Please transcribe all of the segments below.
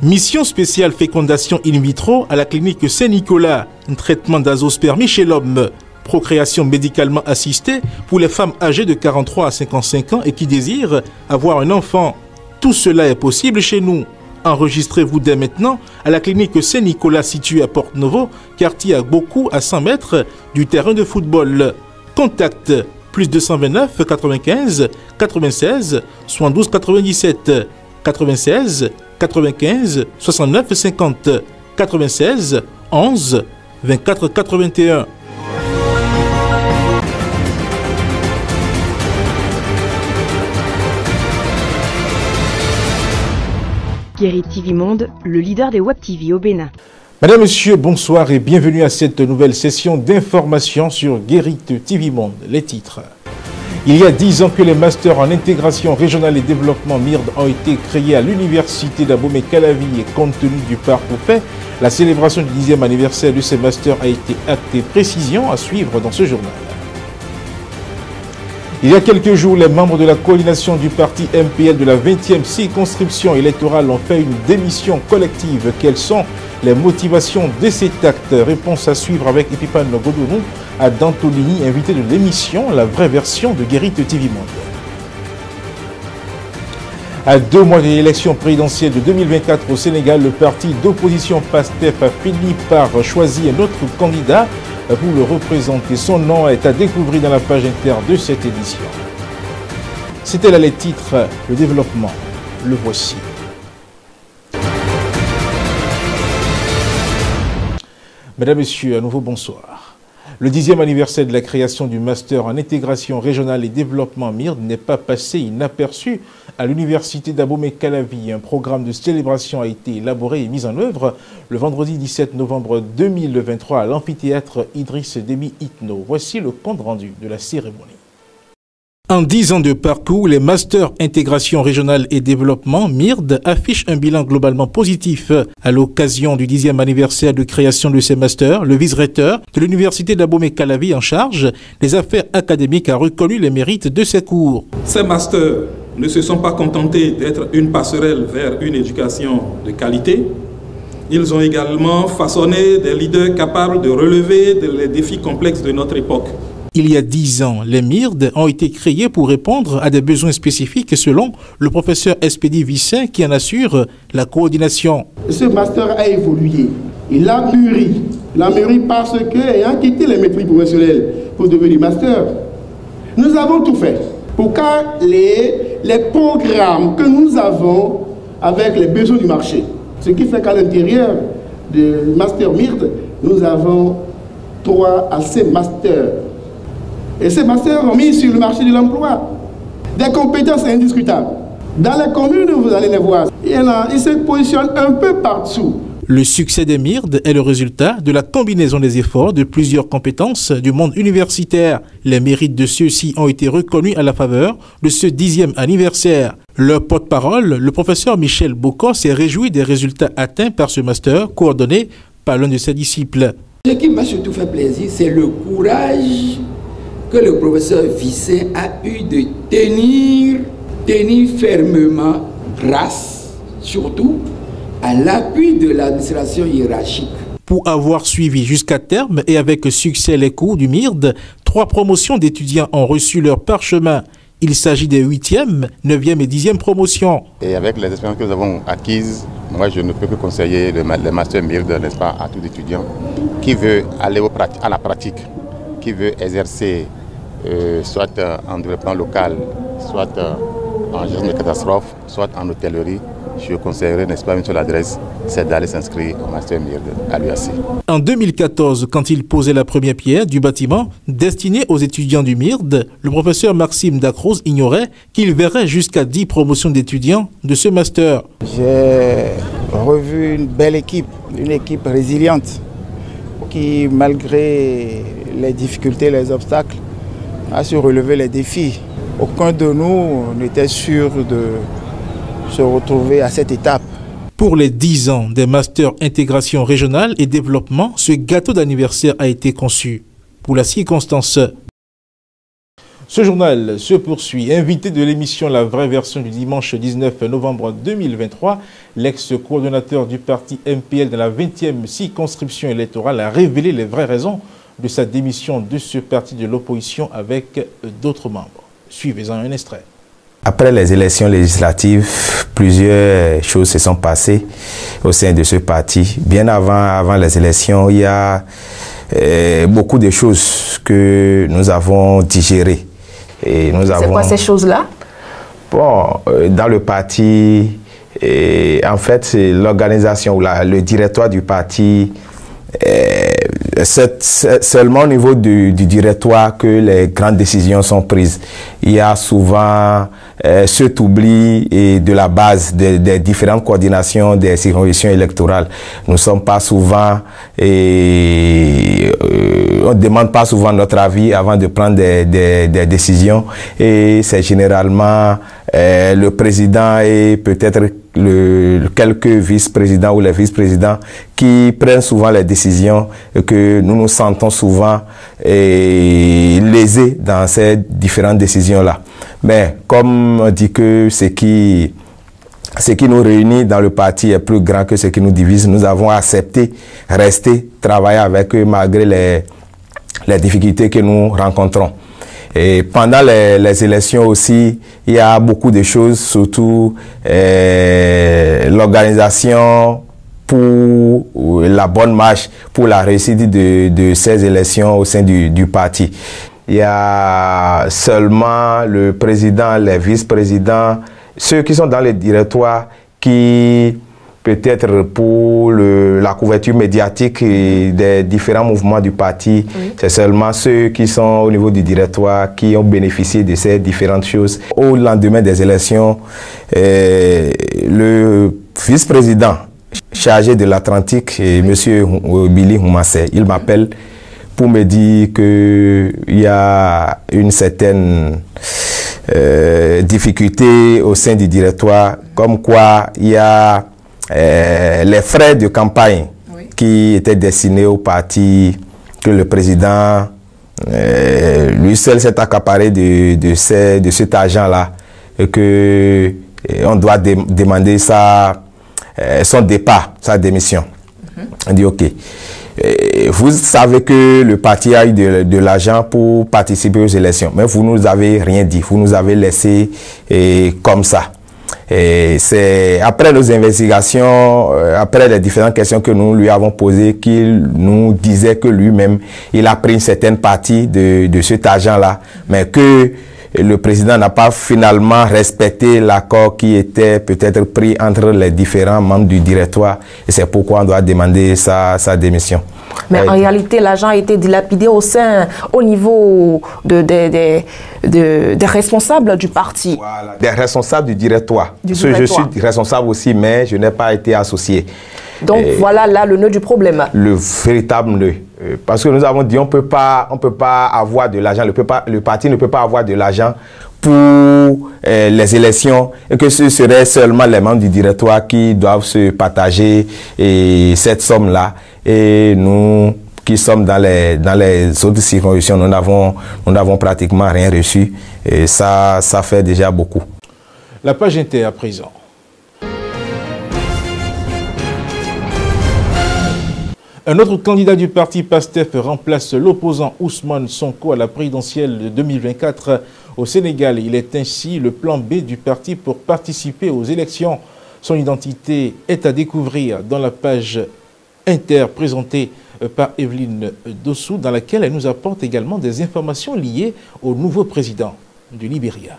Mission spéciale fécondation in vitro à la clinique Saint-Nicolas, traitement d'azospermie chez l'homme. Procréation médicalement assistée pour les femmes âgées de 43 à 55 ans et qui désirent avoir un enfant. Tout cela est possible chez nous. Enregistrez-vous dès maintenant à la clinique Saint-Nicolas située à Porte-Novo, quartier à beaucoup à 100 mètres du terrain de football. Contact plus 229 95 96 72 97 96 95 69 50 96 11 24 81. Guéry TV Monde, le leader des Web TV au Bénin. Madame, Monsieur, bonsoir et bienvenue à cette nouvelle session d'information sur Guérit TV Monde. Les titres. Il y a dix ans que les masters en intégration régionale et développement MIRD ont été créés à l'université d'Abomey-Calavi et compte tenu du parcours fait, la célébration du dixième anniversaire de ces masters a été actée. Précision à suivre dans ce journal. Il y a quelques jours, les membres de la coordination du parti MPL de la 20e circonscription électorale ont fait une démission collective. Quelles sont les motivations de cet acte? Réponse à suivre avec Epipane Godounou à Dantolini, invité de l'émission La vraie version de Guérit TV Monde. À deux mois de l'élection présidentielle de 2024 au Sénégal, le parti d'opposition PASTEF a fini par choisir un autre candidat pour le représenter. Son nom est à découvrir dans la page interne de cette édition. C'était là les titres, le développement, le voici. Mesdames, Messieurs, à nouveau bonsoir. Le dixième anniversaire de la création du Master en intégration régionale et développement MIRD n'est pas passé inaperçu à l'Université d'Abomey-Calavi. Un programme de célébration a été élaboré et mis en œuvre le vendredi 17 novembre 2023 à l'amphithéâtre Idriss Demi Itno. Voici le compte rendu de la cérémonie. En dix ans de parcours, les Masters Intégration Régionale et Développement, MIRD, affichent un bilan globalement positif. À l'occasion du dixième anniversaire de création de ces masters, le vice-recteur de l'Université d'Abomey-Calavi en charge des affaires académiques a reconnu les mérites de ces cours. Ces masters ne se sont pas contentés d'être une passerelle vers une éducation de qualité. Ils ont également façonné des leaders capables de relever les défis complexes de notre époque. Il y a dix ans, les MIRD ont été créés pour répondre à des besoins spécifiques selon le professeur Espédi Vissin qui en assure la coordination. Ce master a évolué. Il a mûri. Il a mûri parce que, ayant quitté les maîtrises professionnelles pour devenir master, nous avons tout fait pour que les, programmes que nous avons avec les besoins du marché, ce qui fait qu'à l'intérieur du master MIRD, nous avons trois à six masters et ces masters ont mis sur le marché de l'emploi des compétences indiscutables. Dans les communes, vous allez les voir. Il y en a, ils se positionnent un peu partout. Le succès des MIRD est le résultat de la combinaison des efforts de plusieurs compétences du monde universitaire. Les mérites de ceux-ci ont été reconnus à la faveur de ce dixième anniversaire. Leur porte-parole, le professeur Michel Bocor, s'est réjoui des résultats atteints par ce master coordonné par l'un de ses disciples. Ce qui m'a surtout fait plaisir, c'est le courage que le professeur Vissin a eu de tenir, tenir fermement grâce surtout à l'appui de l'administration hiérarchique. Pour avoir suivi jusqu'à terme et avec succès les cours du MIRD, trois promotions d'étudiants ont reçu leur parchemin. Il s'agit des 8e, 9e et 10e promotions. Et avec les expériences que nous avons acquises, moi je ne peux que conseiller le, master MIRD, n'est-ce pas, à tout étudiant qui veut aller à la pratique, qui veut exercer euh, soit en développement local, soit en gestion de catastrophe, soit en hôtellerie, je conseillerais, n'est-ce pas, une seule adresse, c'est d'aller s'inscrire au Master MIRD à l'UAC. En 2014, quand il posait la première pierre du bâtiment destiné aux étudiants du MIRD, le professeur Maxime Dacrose ignorait qu'il verrait jusqu'à 10 promotions d'étudiants de ce master. J'ai revu une belle équipe, une équipe résiliente qui, malgré les difficultés, les obstacles, a su relever les défis. Aucun de nous n'était sûr de se retrouver à cette étape. Pour les 10 ans des masters intégration régionale et développement, ce gâteau d'anniversaire a été conçu. Pour la circonstance Ce journal se poursuit. Invité de l'émission La vraie version du dimanche 19 novembre 2023, l'ex-coordonnateur du parti MPL dans la 20e circonscription électorale a révélé les vraies raisons de sa démission de ce parti de l'opposition avec d'autres membres. Suivez-en un extrait. Après les élections législatives, plusieurs choses se sont passées au sein de ce parti. Bien avant, les élections, il y a euh, beaucoup de choses que nous avons digérées c'est quoi ces choses-là? Bon, euh, dans le parti, et en fait, c'est l'organisation ou le directoire du parti. C'est seulement au niveau du, directoire que les grandes décisions sont prises. Il y a souvent euh, cet oubli de la base des, différentes coordinations des circonscriptions électorales. Nous ne sommes pas souvent et euh, on ne demande pas souvent notre avis avant de prendre des, décisions et c'est généralement euh, le président et peut-être quelques vice-présidents ou les vice-présidents qui prennent souvent les décisions et que nous nous sentons souvent lésés dans ces différentes décisions-là. Mais comme on dit que ce qui, ce qui nous réunit dans le parti est plus grand que ce qui nous divise, nous avons accepté rester, travailler avec eux malgré les, les difficultés que nous rencontrons. Et pendant les, élections aussi, il y a beaucoup de choses, surtout euh, l'organisation pour la bonne marche, pour la réussite de, ces élections au sein du, du parti. Il y a seulement le président, les vice-présidents, ceux qui sont dans les directoires qui peut-être pour la couverture médiatique des différents mouvements du parti. C'est seulement ceux qui sont au niveau du directoire qui ont bénéficié de ces différentes choses. Au lendemain des élections, euh, le vice-président chargé de l'Atlantique, M. Billy Houmassé, il m'appelle pour me dire qu'il y a une certaine euh, difficulté au sein du directoire, comme quoi il y a euh, les frais de campagne qui étaient destinés au parti, que le président, euh, lui seul s'est accaparé de, de, de cet argent-là et que on doit demander sa, son départ, sa démission. Mhm. On dit OK. Vous savez que le parti a eu de, l'argent pour participer aux élections, mais vous nous avez rien dit. Vous nous avez laissé comme ça. Et c'est après nos investigations, euh, après les différentes questions que nous lui avons posées, qu'il nous disait que lui-même, il a pris une certaine partie de, de cet argent-là, mais que le président n'a pas finalement respecté l'accord qui était peut-être pris entre les différents membres du directoire. Et c'est pourquoi on doit demander sa, sa démission. Mais en réalité, l'argent a été dilapidé au sein, au niveau de, des responsables du parti. Voilà, des responsables du directoire. Du Je suis responsable aussi, mais je n'ai pas été associé. Donc voilà là le nœud du problème. Le véritable nœud. Euh, parce que nous avons dit on peut pas, on peut pas avoir de l'argent, le, le parti ne peut pas avoir de l'argent pour euh, les élections et que ce serait seulement les membres du directoire qui doivent se partager et cette somme-là. Et nous qui sommes dans les, dans les autres circonscriptions, nous n'avons, nous n'avons pratiquement rien reçu et ça, ça fait déjà beaucoup. La page était à présent. Un autre candidat du parti PASTEF remplace l'opposant Ousmane Sonko à la présidentielle de 2024 au Sénégal. Il est ainsi le plan B du parti pour participer aux élections. Son identité est à découvrir dans la page inter présentée par Evelyne Dossou, dans laquelle elle nous apporte également des informations liées au nouveau président du Libéria.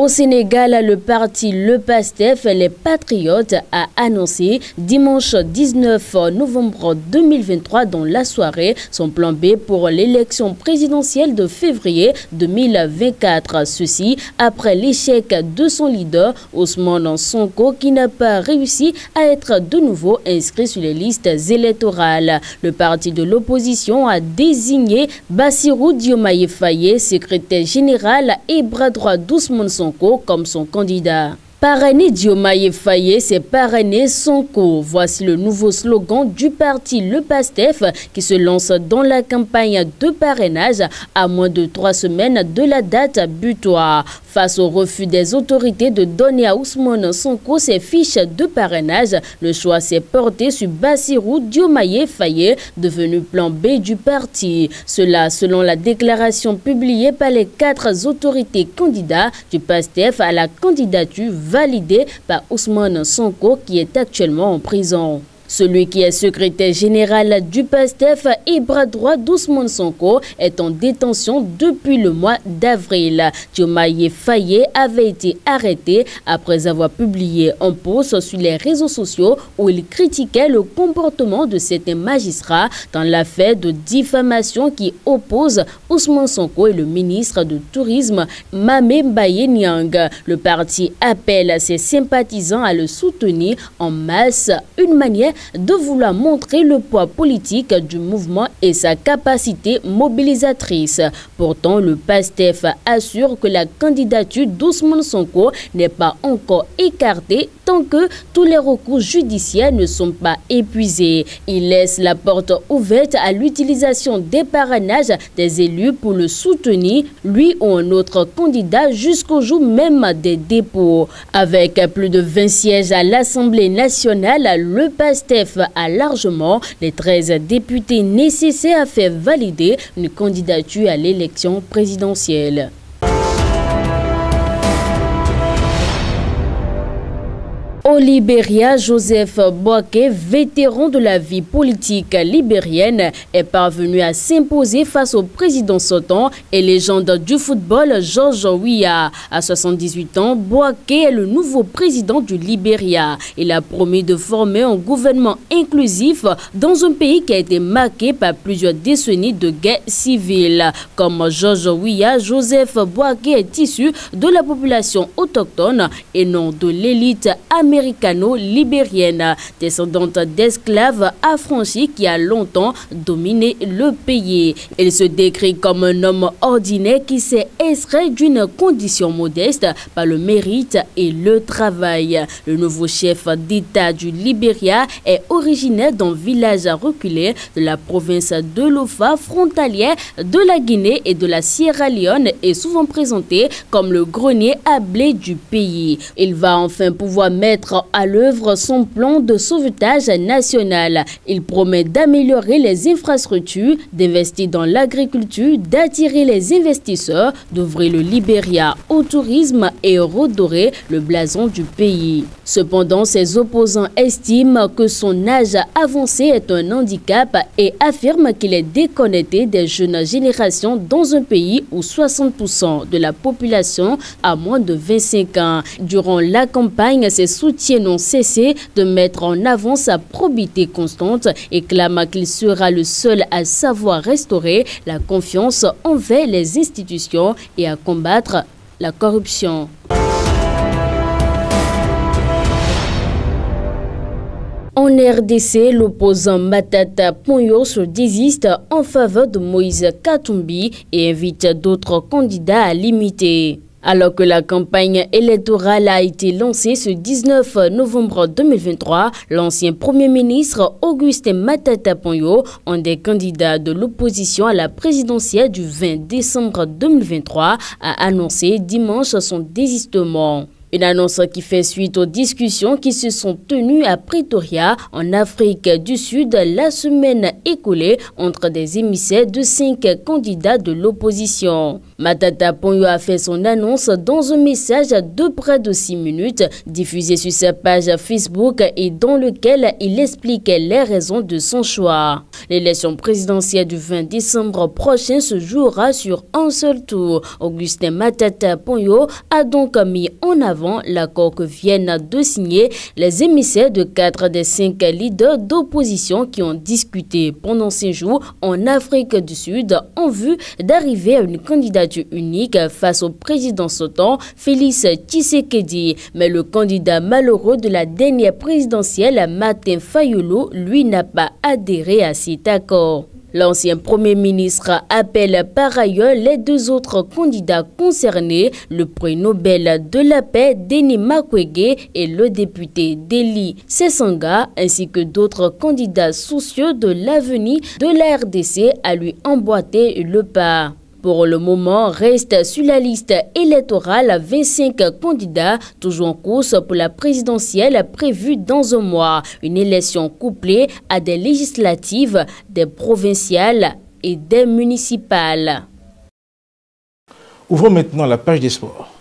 Au Sénégal, le parti Le PASTEF, les Patriotes, a annoncé dimanche 19 novembre 2023 dans la soirée son plan B pour l'élection présidentielle de février 2024. Ceci après l'échec de son leader Ousmane Sonko qui n'a pas réussi à être de nouveau inscrit sur les listes électorales. Le parti de l'opposition a désigné Bassirou Diomaye Faye, secrétaire général et bras droit d'Ousmane Sonko comme son candidat. Parrainer Diomaye Faye, c'est parrainer Sonko. Voici le nouveau slogan du parti Le Pastef qui se lance dans la campagne de parrainage à moins de trois semaines de la date butoir. Face au refus des autorités de donner à Ousmane Sonko ses fiches de parrainage, le choix s'est porté sur Bassirou Diomaye Faye, devenu plan B du parti. Cela selon la déclaration publiée par les quatre autorités candidats du PASTEF à la candidature validée par Ousmane Sonko qui est actuellement en prison. Celui qui est secrétaire général du PASTEF et bras droit d'Ousmane Sonko est en détention depuis le mois d'avril. Diomaye Faye avait été arrêté après avoir publié un post sur les réseaux sociaux où il critiquait le comportement de certains magistrats dans l'affaire de diffamation qui oppose Ousmane Sonko et le ministre du Tourisme Mame Baye Nyang. Le parti appelle ses sympathisants à le soutenir en masse, une manière de vouloir montrer le poids politique du mouvement et sa capacité mobilisatrice. Pourtant, le PASTEF assure que la candidature d'Ousmane Sonko n'est pas encore écartée tant que tous les recours judiciaires ne sont pas épuisés. Il laisse la porte ouverte à l'utilisation des parrainages des élus pour le soutenir, lui ou un autre candidat jusqu'au jour même des dépôts. Avec plus de 20 sièges à l'Assemblée nationale, le PASTEF a largement les 13 députés nécessaires à faire valider une candidature à l'élection présidentielle. Au Libéria, Joseph Boaké, vétéran de la vie politique libérienne, est parvenu à s'imposer face au président sortant et légende du football Georges Weah. À 78 ans, Boaké est le nouveau président du Libéria. Il a promis de former un gouvernement inclusif dans un pays qui a été marqué par plusieurs décennies de guerre civile. Comme Georges Weah, Joseph Boaké est issu de la population autochtone et non de l'élite américaine américano-libérienne, descendante d'esclaves affranchis qui a longtemps dominé le pays. Il se décrit comme un homme ordinaire qui s'est extrait d'une condition modeste par le mérite et le travail. Le nouveau chef d'État du Libéria est originaire d'un village reculé de la province de Lofa, frontalière de la Guinée et de la Sierra Leone, et souvent présenté comme le grenier à blé du pays. Il va enfin pouvoir mettre à l'œuvre son plan de sauvetage national. Il promet d'améliorer les infrastructures, d'investir dans l'agriculture, d'attirer les investisseurs, d'ouvrir le Libéria au tourisme et redorer le blason du pays. Cependant, ses opposants estiment que son âge avancé est un handicap et affirment qu'il est déconnecté des jeunes générations dans un pays où 60% de la population a moins de 25 ans. Durant la campagne, ses soutiens n'ont cessé de mettre en avant sa probité constante et clament qu'il sera le seul à savoir restaurer la confiance envers les institutions et à combattre la corruption. En RDC, l'opposant Matata Ponyo se désiste en faveur de Moïse Katumbi et invite d'autres candidats à l'imiter. Alors que la campagne électorale a été lancée ce 19 novembre 2023, l'ancien Premier ministre Augustin Matata Ponyo, un des candidats de l'opposition à la présidentielle du 20 décembre 2023, a annoncé dimanche son désistement. Une annonce qui fait suite aux discussions qui se sont tenues à Pretoria, en Afrique du Sud, la semaine écoulée entre des émissaires de cinq candidats de l'opposition. Matata Ponyo a fait son annonce dans un message de près de six minutes, diffusé sur sa page Facebook et dans lequel il expliquait les raisons de son choix. L'élection présidentielle du 20 décembre prochain se jouera sur un seul tour. Augustin Matata Ponyo a donc mis en avant l'accord que viennent de signer les émissaires de quatre des cinq leaders d'opposition qui ont discuté pendant ces jours en Afrique du Sud en vue d'arriver à une candidature unique face au président sautant Félix Tshisekedi. Mais le candidat malheureux de la dernière présidentielle, Martin Fayolo, lui n'a pas adhéré à cet accord. L'ancien Premier ministre appelle par ailleurs les deux autres candidats concernés, le prix Nobel de la paix Denis Makwege et le député Deli Sessanga, ainsi que d'autres candidats soucieux de l'avenir de la RDC à lui emboîter le pas. Pour le moment, reste sur la liste électorale 25 candidats, toujours en course pour la présidentielle prévue dans un mois. Une élection couplée à des législatives, des provinciales et des municipales. Ouvrons maintenant la page des sports.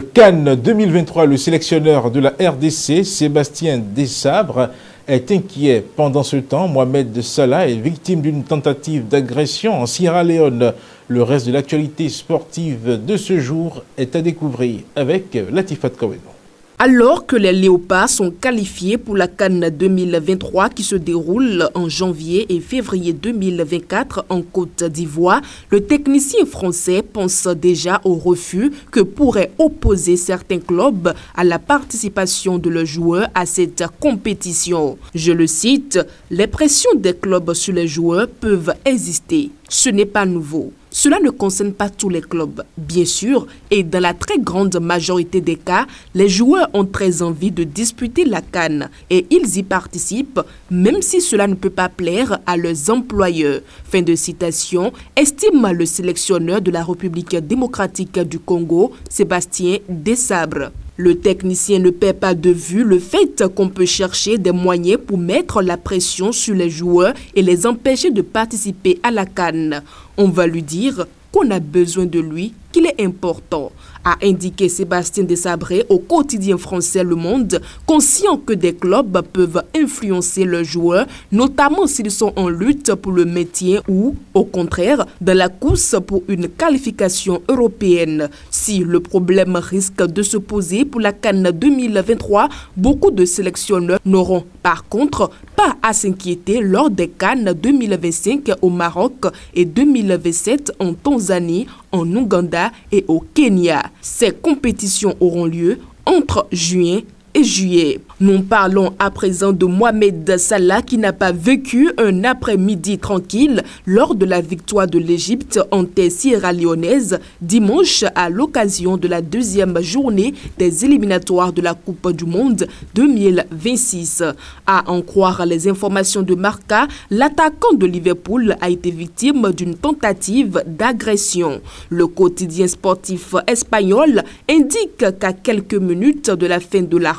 Cannes 2023, le sélectionneur de la RDC, Sébastien Dessabre, est inquiet. Pendant ce temps, Mohamed Salah est victime d'une tentative d'agression en Sierra Leone. Le reste de l'actualité sportive de ce jour est à découvrir avec Latifat Koweno. Alors que les léopards sont qualifiés pour la Cannes 2023 qui se déroule en janvier et février 2024 en Côte d'Ivoire, le technicien français pense déjà au refus que pourraient opposer certains clubs à la participation de leurs joueurs à cette compétition. Je le cite, les pressions des clubs sur les joueurs peuvent exister. Ce n'est pas nouveau. Cela ne concerne pas tous les clubs, bien sûr, et dans la très grande majorité des cas, les joueurs ont très envie de disputer la canne et ils y participent, même si cela ne peut pas plaire à leurs employeurs. Fin de citation, estime le sélectionneur de la République démocratique du Congo, Sébastien Desabre. Le technicien ne perd pas de vue le fait qu'on peut chercher des moyens pour mettre la pression sur les joueurs et les empêcher de participer à la canne. On va lui dire qu'on a besoin de lui, qu'il est important a indiqué Sébastien Desabré au quotidien français Le Monde, conscient que des clubs peuvent influencer leurs joueurs, notamment s'ils sont en lutte pour le métier ou, au contraire, dans la course pour une qualification européenne. Si le problème risque de se poser pour la Cannes 2023, beaucoup de sélectionneurs n'auront par contre pas à s'inquiéter lors des Cannes 2025 au Maroc et 2027 en Tanzanie, en Ouganda et au Kenya. Ces compétitions auront lieu entre juin et juillet. Nous parlons à présent de Mohamed Salah qui n'a pas vécu un après-midi tranquille lors de la victoire de l'Égypte en terre sierra-léonaise dimanche à l'occasion de la deuxième journée des éliminatoires de la Coupe du Monde 2026. À en croire les informations de Marca, l'attaquant de Liverpool a été victime d'une tentative d'agression. Le quotidien sportif espagnol indique qu'à quelques minutes de la fin de la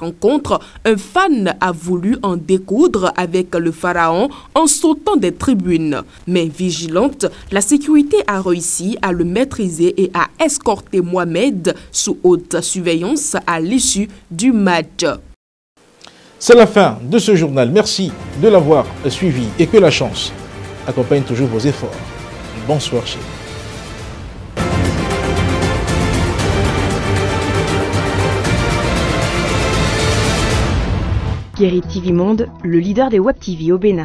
un fan a voulu en découdre avec le pharaon en sautant des tribunes. Mais vigilante, la sécurité a réussi à le maîtriser et à escorter Mohamed sous haute surveillance à l'issue du match. C'est la fin de ce journal. Merci de l'avoir suivi et que la chance accompagne toujours vos efforts. Bonsoir chez. Guéri TV Monde, le leader des Web TV au Bénin.